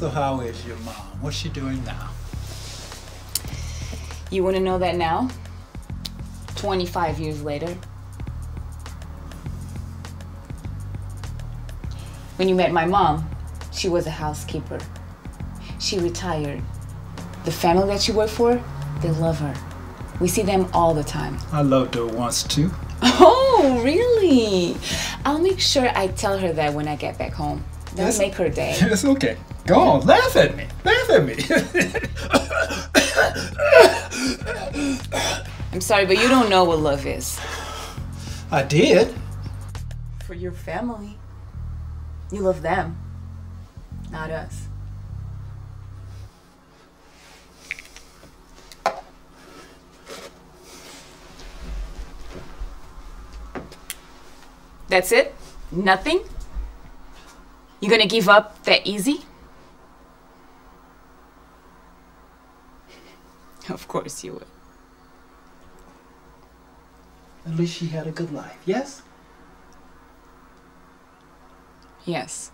So how is your mom? What's she doing now? You want to know that now? 25 years later? When you met my mom, she was a housekeeper. She retired. The family that she worked for, they love her. We see them all the time. I loved her once too. Oh, really? I'll make sure I tell her that when I get back home. That'll Yes. make her day. It's okay. Go on, laugh at me. Laugh at me. I'm sorry, but you don't know what love is. I did. For your family. You love them, not us. That's it? Nothing? You gonna give up that easy? Of course you would. At least she had a good life, yes? Yes.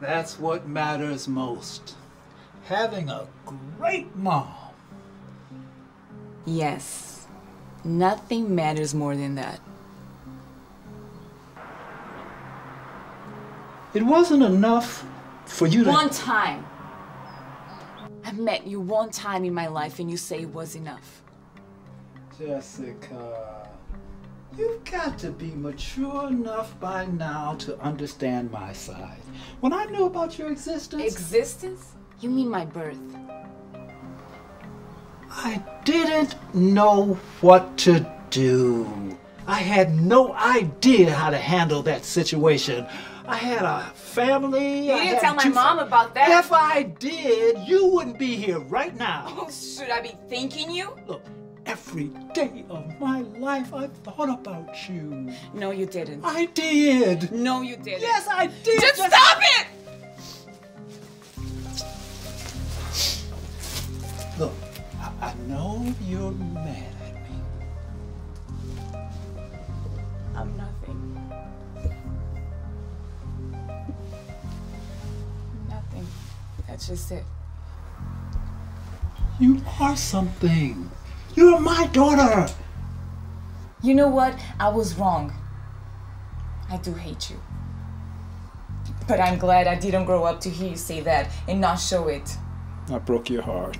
That's what matters most. Having a great mom. Yes. Nothing matters more than that. It wasn't enough for you to. One time. I've met you one time in my life and you say it was enough. Jessica, you've got to be mature enough by now to understand my side. When I knew about your existence, Existence? You mean my birth? I didn't know what to do. I had no idea how to handle that situation. I had a family. You I didn't tell my two mom about that. If I did, you wouldn't be here right now. Oh, should I be thanking you? Look, every day of my life I've thought about you. No, you didn't. I did. No, you didn't. Yes, I did. Just stop it! Look, I, I know you're mad That's just it. You are something. You're my daughter. You know what? I was wrong. I do hate you. But I'm glad I didn't grow up to hear you say that and not show it. I broke your heart.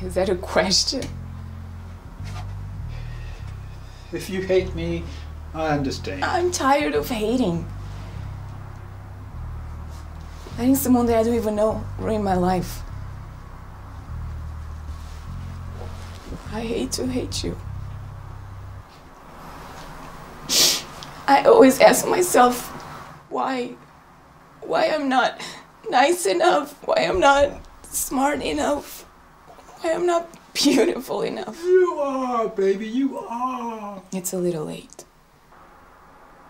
Is that a question? If you hate me, I understand. I'm tired of hating. Letting someone that I don't even know ruin my life. I hate to hate you. I always ask myself why why I'm not nice enough, why I'm not smart enough, why I'm not beautiful enough. You are, baby. You are. It's a little late.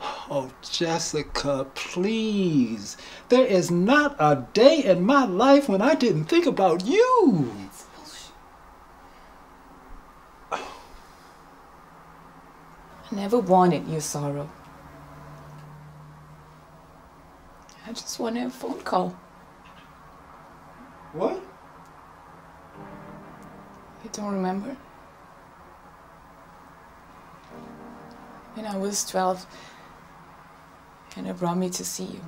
Oh, Jessica, please. There is not a day in my life when I didn't think about you. I never wanted your sorrow. I just wanted a phone call. What? You don't remember? When I was 12, Hannah brought me to see you.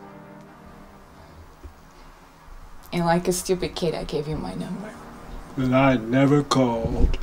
And like a stupid kid, I gave you my number. And I never called.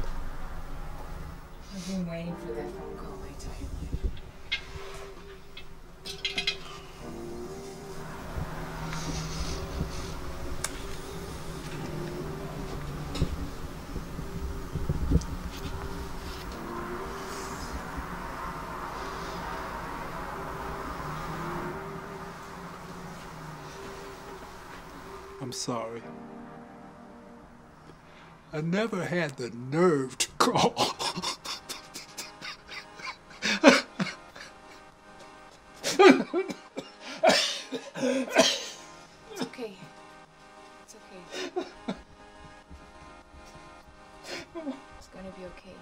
I'm sorry. I never had the nerve to call. It's okay. It's okay. It's gonna be okay.